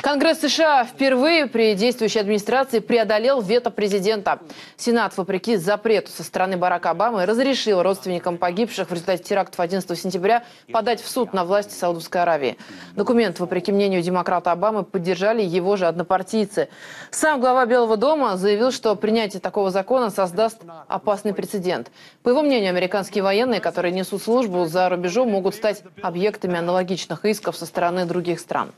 Конгресс США впервые при действующей администрации преодолел вето президента. Сенат, вопреки запрету со стороны Барака Обамы, разрешил родственникам погибших в результате терактов 11 сентября подать в суд на власти Саудовской Аравии. Документ, вопреки мнению демократа Обамы, поддержали его же однопартийцы. Сам глава Белого дома заявил, что принятие такого закона создаст опасный прецедент. По его мнению, американские военные, которые несут службу за рубежом, могут стать объектами аналогичных исков со стороны других стран.